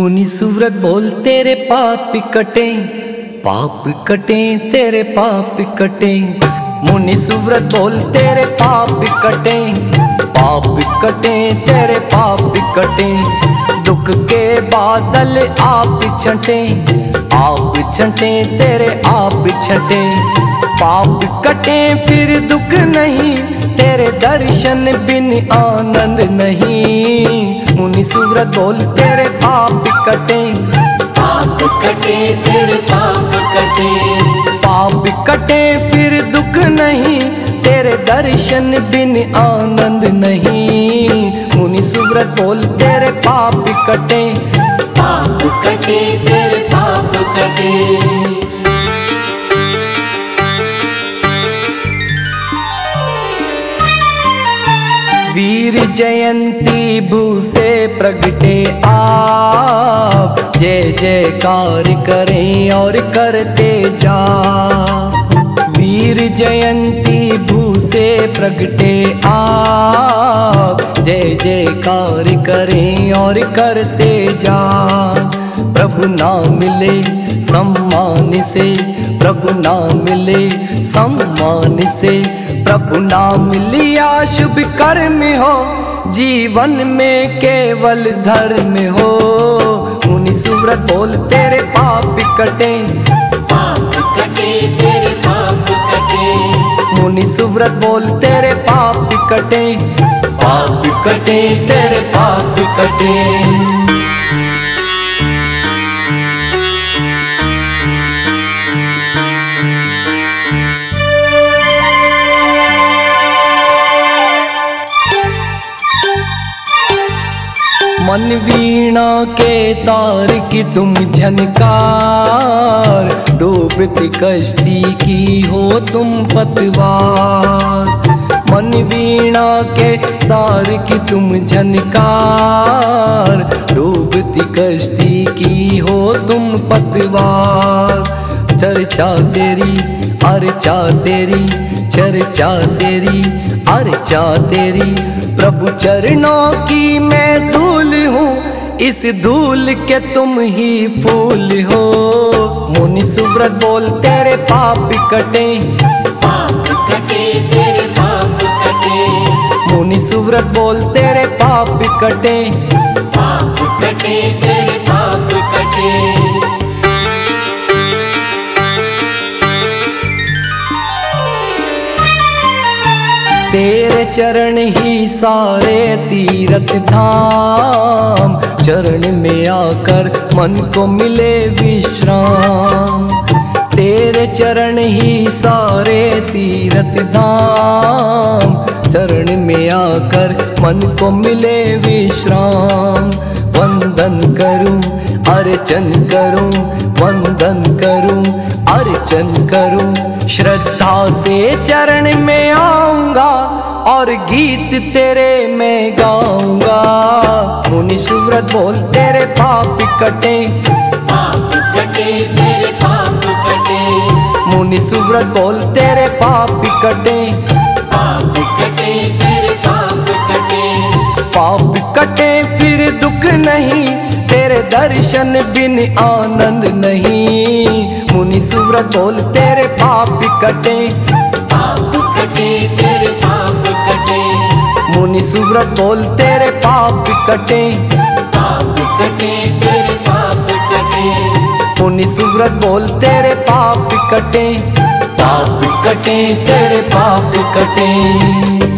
मुनि सुव्रत बोल, तेरे पाप कटे पाप कटे तेरे पाप कटे मुनि सुव्रत बोल, तेरे पाप कटे पाप कटे तेरे पाप कटे दुख के बादल आप छटे। आप छटे, तेरे आप छटे। पाप कटे, फिर दुख नहीं। तेरे दर्शन बिन आनंद नहीं। मुनि सुव्रत बोल, तेरे पाप कटे। पाप कटे फिर पाप कटे। पाप कटे फिर दुख नहीं। तेरे दर्शन बिन आनंद नहीं। मुनि सुव्रत बोल तेरे पाप कटे। पाप कटे तेरे पाप कटे। जयंती भू से प्रगटे आप। जय जय जयकार करें और करते जा। वीर जयंती भू से प्रगटे आप। जय जय जयकार करें और करते जा। प्रभु ना मिले, सम्मान से। प्रभु ना मिले, सम्मान से। प्रभु ना मिलिया शुभ कर्म हो। जीवन में केवल धर्म हो। मुनि सुव्रत बोल तेरे पाप कटे। पाप कटे तेरे पाप कटे। मुनि सुव्रत बोल तेरे पाप कटे। पाप कटे तेरे पाप कटे। मन वीणा के तार की तुम झनकार, डूबती कश्ती की हो तुम पतवार। मन वीणा के तार की तुम झनकार, डूबती कश्ती की हो तुम पतवार। चर्चा तेरी, अर्चा तेरी चर्चा तेरी अर्चा तेरी। प्रभु चरणों की मैं धूल हूँ इस धूल के तुम ही फूल हो। मुनि सुव्रत बोल तेरे पाप कटे। पाप कटे तेरे पाप कटे। मुनि सुव्रत बोल तेरे पाप कटे। पाप कटे तेरे पाप कटे। तेरे चरण ही सारे तीरथ धाम। चरण में आकर मन को मिले विश्राम। तेरे चरण ही सारे तीरथ धाम। चरण में आकर मन को मिले विश्राम। वंदन करूँ, अर्चन करूँ, वंदन करूँ, अर्चन करूँ। श्रद्धा से चरण में आऊँगा। और गीत तेरे मैं गाऊँगा। मुनि सुव्रत बोल, तेरे पाप कटे। पाप कटे तेरे पाप कटे मुनि सुव्रत बोल तेरे पाप कटे पाप कटे तेरे पाप कटे। पाप कटे, फिर दुख नहीं, तेरे दर्शन बिन आनंद नहीं। मुनि सुव्रत बोल, तेरे पाप कटे। पाप कटे, तेरे पाप मुनि सुब्रत बोल तेरे पाप कटे। पाप कटे तेरे पाप कटे। मुनि सुब्रत बोल तेरे पाप कटे। पाप कटे तेरे पाप कटे।